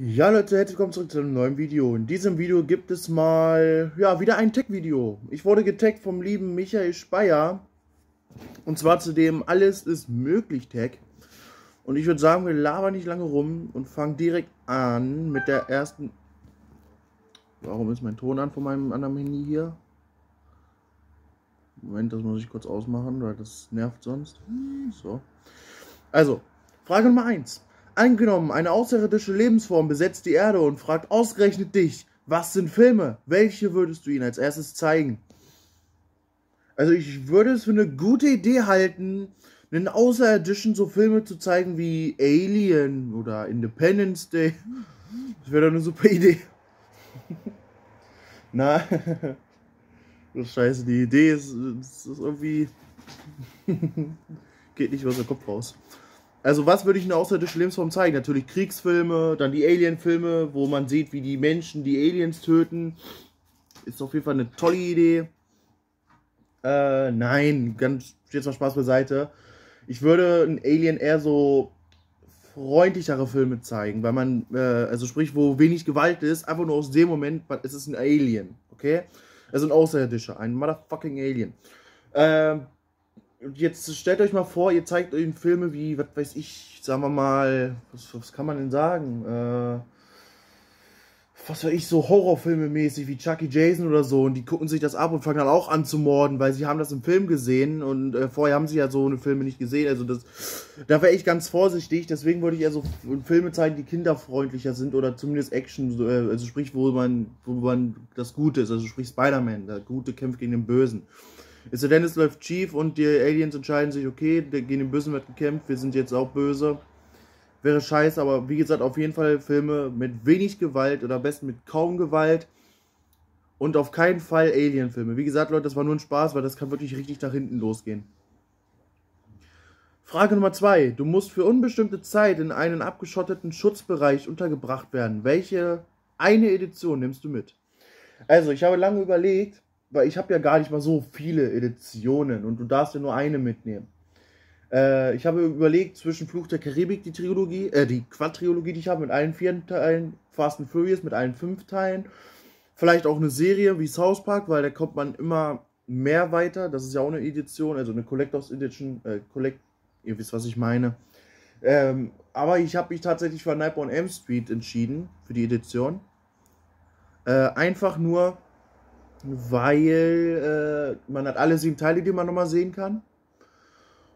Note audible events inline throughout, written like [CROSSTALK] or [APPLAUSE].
Ja Leute, herzlich willkommen zurück zu einem neuen Video. In diesem Video gibt es mal, ja, wieder ein Tech-Video. Ich wurde getaggt vom lieben Michael Speyer. Und zwar zu dem Alles ist möglich Tag. Und ich würde sagen, wir labern nicht lange rum und fangen direkt an mit der ersten... Warum ist mein Ton an von meinem anderen Handy hier? Moment, das muss ich kurz ausmachen, weil das nervt sonst. So. Also, Frage Nummer 1. Angenommen, eine außerirdische Lebensform besetzt die Erde und fragt ausgerechnet dich, was sind Filme? Welche würdest du ihnen als erstes zeigen? Also ich würde es für eine gute Idee halten, einen Außerirdischen so Filme zu zeigen wie Alien oder Independence Day. Das wäre doch eine super Idee. [LAUGHS] Na, [LAUGHS] scheiße, die Idee ist, ist irgendwie... [LAUGHS] Geht nicht aus dem Kopf raus. Also was würde ich in außerirdische Lebensform zeigen? Natürlich Kriegsfilme, dann die Alien-Filme, wo man sieht, wie die Menschen die Aliens töten. Ist auf jeden Fall eine tolle Idee. Äh, nein, ganz jetzt mal Spaß beiseite. Ich würde ein Alien eher so freundlichere Filme zeigen, weil man, äh, also sprich, wo wenig Gewalt ist, einfach nur aus dem Moment, es ist ein Alien, okay? Also ein Außerirdischer, ein motherfucking Alien. Ähm, jetzt stellt euch mal vor, ihr zeigt euch Filme wie, was weiß ich, sagen wir mal, was, was kann man denn sagen? Äh, was weiß ich, so Horrorfilme mäßig wie Chucky Jason oder so. Und die gucken sich das ab und fangen dann auch an zu morden, weil sie haben das im Film gesehen. Und äh, vorher haben sie ja so eine Filme nicht gesehen, also das, da wäre ich ganz vorsichtig, deswegen würde ich eher so Filme zeigen, die kinderfreundlicher sind oder zumindest Action, äh, also sprich, wo man, wo man das Gute ist, also sprich Spider-Man, der Gute kämpft gegen den Bösen. Ist denn, es läuft schief und die Aliens entscheiden sich, okay, gegen den Bösen wird gekämpft, wir sind jetzt auch böse. Wäre scheiße, aber wie gesagt, auf jeden Fall Filme mit wenig Gewalt oder am besten mit kaum Gewalt. Und auf keinen Fall Alien-Filme. Wie gesagt, Leute, das war nur ein Spaß, weil das kann wirklich richtig nach hinten losgehen. Frage Nummer zwei. Du musst für unbestimmte Zeit in einen abgeschotteten Schutzbereich untergebracht werden. Welche eine Edition nimmst du mit? Also, ich habe lange überlegt, weil ich habe ja gar nicht mal so viele Editionen und du darfst ja nur eine mitnehmen. Äh, ich habe überlegt zwischen Fluch der Karibik, die Trilogie, äh, die Quadrilogie, die ich habe, mit allen vier Teilen, Fast and Furious mit allen fünf Teilen. Vielleicht auch eine Serie wie South Park, weil da kommt man immer mehr weiter. Das ist ja auch eine Edition, also eine Collectors Edition, äh, Collect, ihr wisst, was ich meine. Ähm, aber ich habe mich tatsächlich für Nightborn M Street entschieden, für die Edition. Äh, einfach nur, weil äh, man hat alle sieben Teile, die man nochmal sehen kann.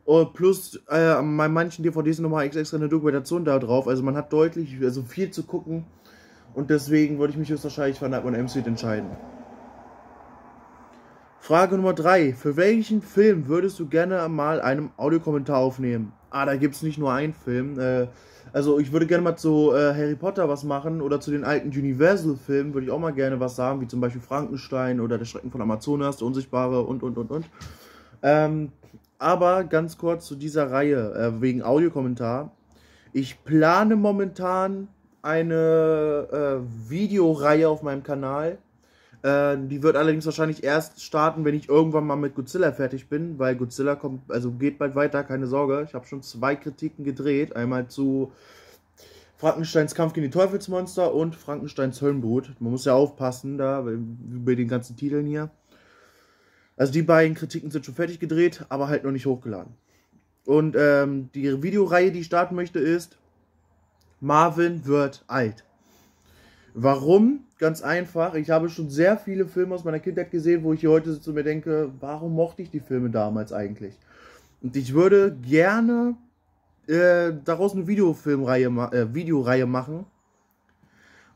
Und plus äh, bei manchen DVDs nochmal extra eine Dokumentation da drauf. Also man hat deutlich, also viel zu gucken. Und deswegen würde ich mich höchstwahrscheinlich für Nightmare on M-Street entscheiden. Frage Nummer 3. Für welchen Film würdest du gerne mal einen Audiokommentar aufnehmen? Ah, da gibt es nicht nur einen Film. Äh, also ich würde gerne mal zu äh, Harry Potter was machen oder zu den alten Universal-Filmen würde ich auch mal gerne was sagen, wie zum Beispiel Frankenstein oder Der Schrecken von Amazonas, Der Unsichtbare und, und, und, und. Ähm, aber ganz kurz zu dieser Reihe, äh, wegen Audiokommentar. Ich plane momentan eine äh, Videoreihe auf meinem Kanal. Äh, die wird allerdings wahrscheinlich erst starten, wenn ich irgendwann mal mit Godzilla fertig bin, weil Godzilla kommt, also geht bald weiter, keine Sorge. Ich habe schon zwei Kritiken gedreht. Einmal zu Frankensteins Kampf gegen die Teufelsmonster und Frankensteins Höllenbrut. Man muss ja aufpassen da bei den ganzen Titeln hier. Also die beiden Kritiken sind schon fertig gedreht, aber halt noch nicht hochgeladen. Und ähm, die Videoreihe, die ich starten möchte, ist Marvin wird alt. Warum? Ganz einfach. Ich habe schon sehr viele Filme aus meiner Kindheit gesehen, wo ich hier heute sitze und mir denke, warum mochte ich die Filme damals eigentlich? Und ich würde gerne äh, daraus eine Videofilmreihe, äh, Videoreihe machen,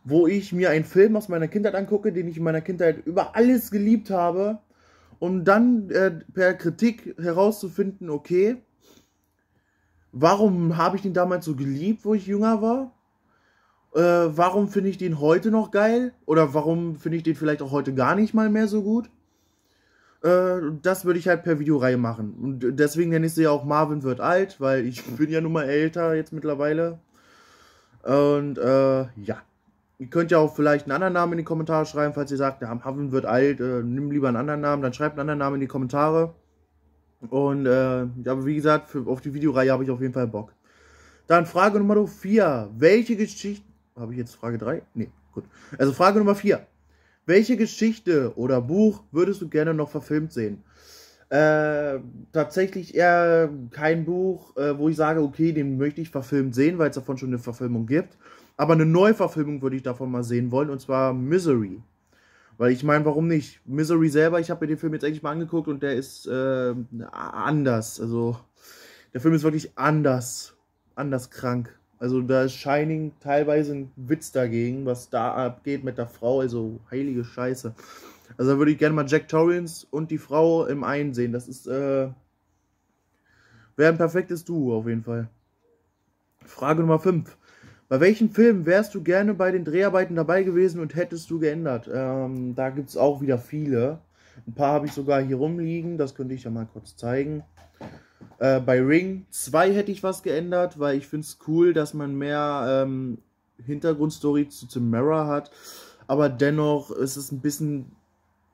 wo ich mir einen Film aus meiner Kindheit angucke, den ich in meiner Kindheit über alles geliebt habe, um dann äh, per Kritik herauszufinden, okay, warum habe ich den damals so geliebt, wo ich jünger war? Äh, warum finde ich den heute noch geil? Oder warum finde ich den vielleicht auch heute gar nicht mal mehr so gut? Äh, das würde ich halt per Videoreihe machen. Und deswegen nenne ich sie ja auch Marvin wird alt, weil ich [LAUGHS] bin ja nun mal älter jetzt mittlerweile. Und äh, ja. Ihr könnt ja auch vielleicht einen anderen Namen in die Kommentare schreiben, falls ihr sagt, der Marvin wird alt, äh, nimm lieber einen anderen Namen, dann schreibt einen anderen Namen in die Kommentare. Und äh, aber wie gesagt, für, auf die Videoreihe habe ich auf jeden Fall Bock. Dann Frage Nummer 4. Welche Geschichte Habe ich jetzt Frage 3? Nee, gut. Also Frage Nummer 4. Welche Geschichte oder Buch würdest du gerne noch verfilmt sehen? Äh, tatsächlich eher kein Buch, äh, wo ich sage, okay, den möchte ich verfilmt sehen, weil es davon schon eine Verfilmung gibt. Aber eine Neuverfilmung würde ich davon mal sehen wollen, und zwar Misery. Weil ich meine, warum nicht? Misery selber, ich habe mir den Film jetzt eigentlich mal angeguckt und der ist äh, anders. Also, der Film ist wirklich anders. Anders krank. Also, da ist Shining teilweise ein Witz dagegen, was da abgeht mit der Frau. Also, heilige Scheiße. Also, da würde ich gerne mal Jack Torrance und die Frau im einen sehen. Das ist, äh, wäre ein perfektes Duo auf jeden Fall. Frage Nummer 5. Bei welchem Film wärst du gerne bei den Dreharbeiten dabei gewesen und hättest du geändert? Ähm, da gibt es auch wieder viele. Ein paar habe ich sogar hier rumliegen, das könnte ich ja mal kurz zeigen. Äh, bei Ring 2 hätte ich was geändert, weil ich finde es cool, dass man mehr ähm, Hintergrundstory zu Tamara hat. Aber dennoch ist es ein bisschen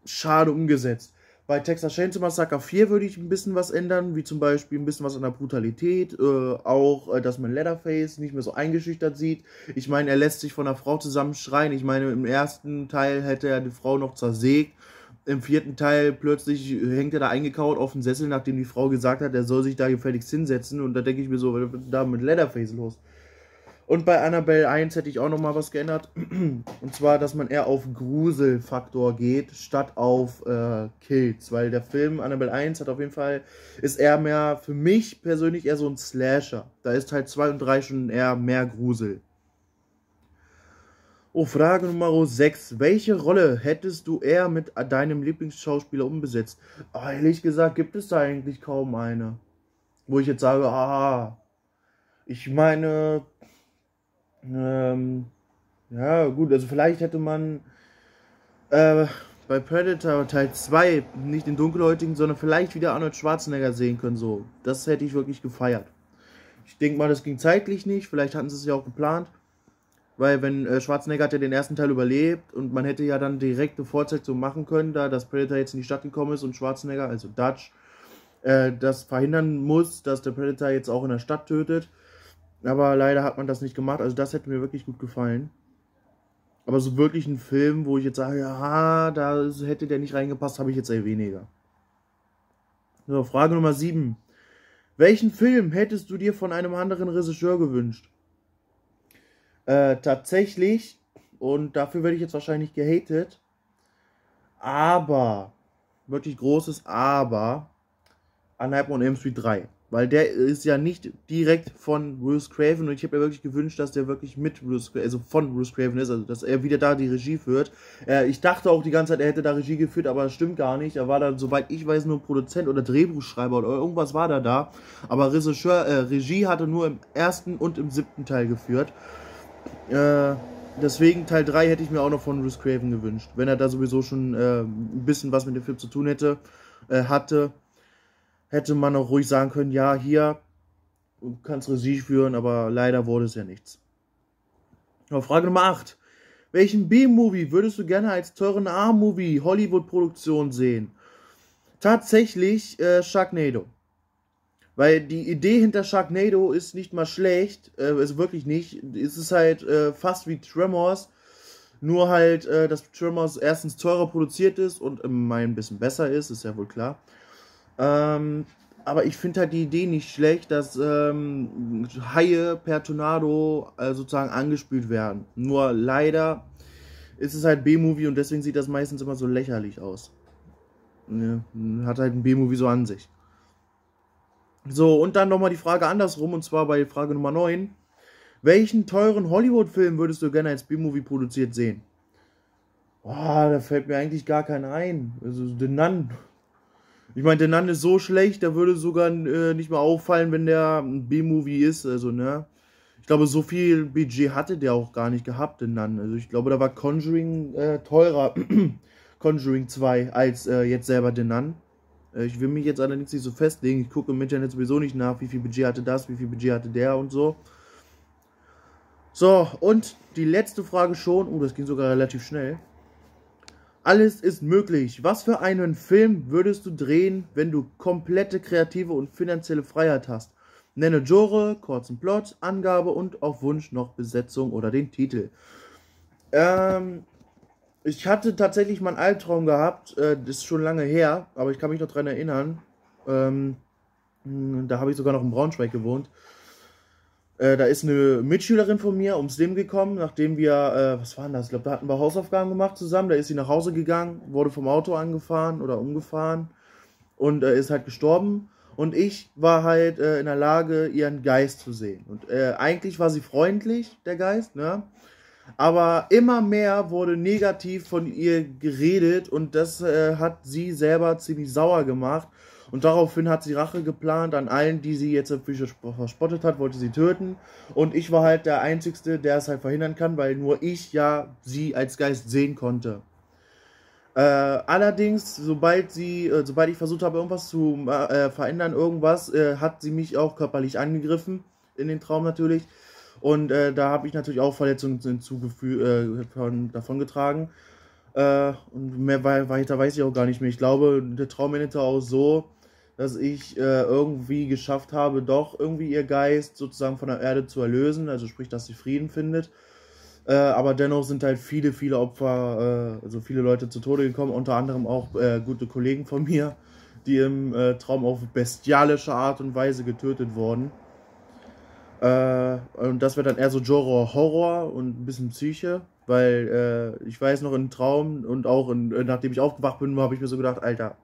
schade umgesetzt. Bei Texas Chainsaw Massacre 4 würde ich ein bisschen was ändern, wie zum Beispiel ein bisschen was an der Brutalität, äh, auch, äh, dass man Leatherface nicht mehr so eingeschüchtert sieht. Ich meine, er lässt sich von einer Frau zusammenschreien. Ich meine, im ersten Teil hätte er die Frau noch zersägt. Im vierten Teil plötzlich hängt er da eingekaut auf den Sessel, nachdem die Frau gesagt hat, er soll sich da gefälligst hinsetzen. Und da denke ich mir so, was ist da mit Leatherface los? Und bei Annabelle 1 hätte ich auch nochmal was geändert. [CLEARS THROAT] Und zwar, dass man eher auf Gruselfaktor geht, statt auf äh, Kills. Weil der Film Annabelle 1 hat auf jeden Fall, ist eher mehr, für mich persönlich eher so ein Slasher. Da ist halt 2 und 3 schon eher mehr Grusel. Oh, Frage Nummer 6. Welche Rolle hättest du eher mit deinem Lieblingsschauspieler umbesetzt? Oh, ehrlich gesagt gibt es da eigentlich kaum eine. Wo ich jetzt sage, ah, ich meine, ähm, ja, gut, also vielleicht hätte man äh, bei Predator Teil 2 nicht den Dunkelhäutigen, sondern vielleicht wieder Arnold Schwarzenegger sehen können. So, das hätte ich wirklich gefeiert. Ich denke mal, das ging zeitlich nicht. Vielleicht hatten sie es ja auch geplant. Weil, wenn äh, Schwarzenegger hat ja den ersten Teil überlebt und man hätte ja dann direkt eine Fortsetzung machen können, da das Predator jetzt in die Stadt gekommen ist und Schwarzenegger, also Dutch, äh, das verhindern muss, dass der Predator jetzt auch in der Stadt tötet. Aber leider hat man das nicht gemacht. Also das hätte mir wirklich gut gefallen. Aber so wirklich ein Film, wo ich jetzt sage, ja, da hätte der nicht reingepasst, habe ich jetzt eher weniger. So, Frage Nummer 7. Welchen Film hättest du dir von einem anderen Regisseur gewünscht? Äh, tatsächlich, und dafür werde ich jetzt wahrscheinlich gehatet, aber, wirklich großes Aber, an Nightmare on Elm Street 3. Weil der ist ja nicht direkt von Bruce Craven und ich habe mir wirklich gewünscht, dass der wirklich mit Bruce also von Bruce Craven ist, also dass er wieder da die Regie führt. Äh, ich dachte auch die ganze Zeit, er hätte da Regie geführt, aber das stimmt gar nicht. Er war dann, soweit ich weiß, nur Produzent oder Drehbuchschreiber oder irgendwas war da da. Aber Regisseur, äh, Regie hatte nur im ersten und im siebten Teil geführt. Äh, deswegen Teil 3 hätte ich mir auch noch von Bruce Craven gewünscht, wenn er da sowieso schon äh, ein bisschen was mit dem Film zu tun hätte, äh, hatte hätte man auch ruhig sagen können, ja, hier, kannst Regie führen, aber leider wurde es ja nichts. Aber Frage Nummer 8. Welchen B-Movie würdest du gerne als teuren A-Movie Hollywood-Produktion sehen? Tatsächlich äh, Sharknado. Weil die Idee hinter Sharknado ist nicht mal schlecht, äh, ist wirklich nicht. Es ist halt äh, fast wie Tremors, nur halt, äh, dass Tremors erstens teurer produziert ist und im ein bisschen besser ist, ist ja wohl klar. Ähm, aber ich finde halt die Idee nicht schlecht, dass ähm, Haie per Tornado äh, sozusagen angespült werden. Nur leider ist es halt B-Movie und deswegen sieht das meistens immer so lächerlich aus. Ja, hat halt ein B-Movie so an sich. So, und dann nochmal die Frage andersrum, und zwar bei Frage Nummer 9. Welchen teuren Hollywood-Film würdest du gerne als B-Movie produziert sehen? Boah, da fällt mir eigentlich gar keiner ein. Also, The Nun ich meine, der Nan ist so schlecht, der würde sogar äh, nicht mal auffallen, wenn der ein B-Movie ist. Also, ne? Ich glaube, so viel Budget hatte der auch gar nicht gehabt, den Nan. Also, ich glaube, da war Conjuring äh, teurer, [CLEARS THROAT] Conjuring 2, als äh, jetzt selber den Nun. Äh, ich will mich jetzt allerdings nicht so festlegen. Ich gucke im Internet sowieso nicht nach, wie viel Budget hatte das, wie viel Budget hatte der und so. So, und die letzte Frage schon. Oh, das ging sogar relativ schnell. Alles ist möglich. Was für einen Film würdest du drehen, wenn du komplette kreative und finanzielle Freiheit hast? Nenne Genre, kurzen Plot, Angabe und auf Wunsch noch Besetzung oder den Titel. Ähm, ich hatte tatsächlich mal einen Albtraum gehabt, äh, das ist schon lange her, aber ich kann mich noch daran erinnern. Ähm, da habe ich sogar noch in Braunschweig gewohnt. Äh, da ist eine Mitschülerin von mir ums Leben gekommen, nachdem wir, äh, was waren das? Ich glaube, da hatten wir Hausaufgaben gemacht zusammen. Da ist sie nach Hause gegangen, wurde vom Auto angefahren oder umgefahren und äh, ist halt gestorben. Und ich war halt äh, in der Lage, ihren Geist zu sehen. Und eigentlich war sie freundlich, der Geist, ne? Aber immer mehr wurde negativ von ihr geredet und das äh, hat sie selber ziemlich sauer gemacht. Und daraufhin hat sie Rache geplant an allen, die sie jetzt verspottet hat, wollte sie töten. Und ich war halt der Einzige, der es halt verhindern kann, weil nur ich ja sie als Geist sehen konnte. Äh, allerdings, sobald sie, äh, sobald ich versucht habe, irgendwas zu äh, verändern, irgendwas, äh, hat sie mich auch körperlich angegriffen, in den Traum natürlich. Und äh, da habe ich natürlich auch Verletzungen äh, von, davon getragen. und mehr weiter weiß ich auch gar nicht mehr. Ich glaube, der Traum endete auch so, dass ich irgendwie geschafft habe, doch irgendwie ihr Geist sozusagen von der Erde zu erlösen, also sprich, dass sie Frieden findet. Äh, aber dennoch sind halt viele, viele Opfer, äh, also viele Leute zu Tode gekommen, unter anderem auch äh, gute Kollegen von mir, die im äh, Traum auf bestialische Art und Weise getötet wurden. Äh, und das wird dann eher so Genre Horror und ein bisschen Psyche, weil äh, ich weiß noch im Traum und auch in, nachdem ich aufgewacht bin, habe ich mir so gedacht, Alter,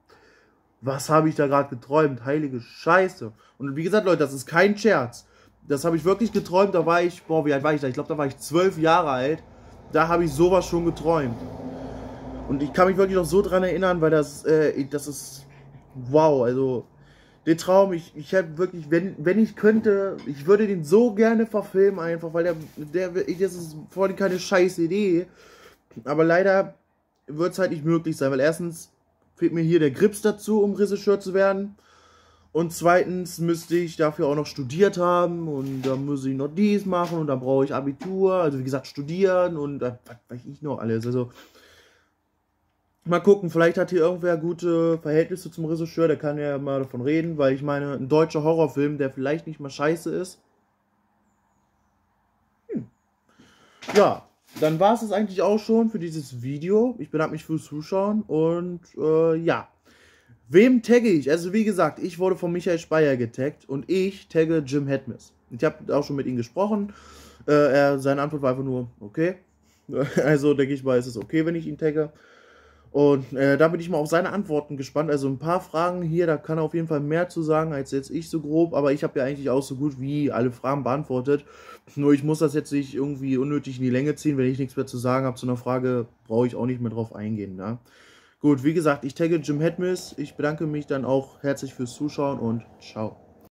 was habe ich da gerade geträumt? Heilige Scheiße. Und wie gesagt, Leute, das ist kein Scherz. Das habe ich wirklich geträumt. Da war ich, boah, wie alt war ich da? Ich glaube, da war ich zwölf Jahre alt. Da habe ich sowas schon geträumt. Und ich kann mich wirklich noch so dran erinnern, weil das, äh, das ist, wow, also, den Traum, ich, ich hätte wirklich, wenn, wenn ich könnte, ich würde den so gerne verfilmen einfach, weil der, der, das ist vor allem keine scheiß Idee. Aber leider wird es halt nicht möglich sein, weil erstens fehlt mir hier der Grips dazu, um Regisseur zu werden. Und zweitens müsste ich dafür auch noch studiert haben und dann muss ich noch dies machen und dann brauche ich Abitur, also wie gesagt studieren und äh, was weiß ich noch alles. Also mal gucken, vielleicht hat hier irgendwer gute Verhältnisse zum Regisseur, der kann ja mal davon reden, weil ich meine, ein deutscher Horrorfilm, der vielleicht nicht mal scheiße ist. Hm. Ja, dann war es das eigentlich auch schon für dieses Video. Ich bedanke mich fürs Zuschauen und äh, ja. Wem tagge ich? Also wie gesagt, ich wurde von Michael Speyer getaggt und ich tagge Jim Hedmis. Ich habe auch schon mit ihm gesprochen. Äh, er, seine Antwort war einfach nur, okay. [LAUGHS] Also denke ich mal, ist es okay, wenn ich ihn tagge. Und äh, da bin ich mal auf seine Antworten gespannt. Also ein paar Fragen hier, da kann er auf jeden Fall mehr zu sagen als jetzt ich so grob. Aber ich habe ja eigentlich auch so gut wie alle Fragen beantwortet. Nur ich muss das jetzt nicht irgendwie unnötig in die Länge ziehen. Wenn ich nichts mehr zu sagen habe zu einer Frage, brauche ich auch nicht mehr drauf eingehen. Ne? Gut, wie gesagt, ich tagge Jim Hedmis. Ich bedanke mich dann auch herzlich fürs Zuschauen und ciao.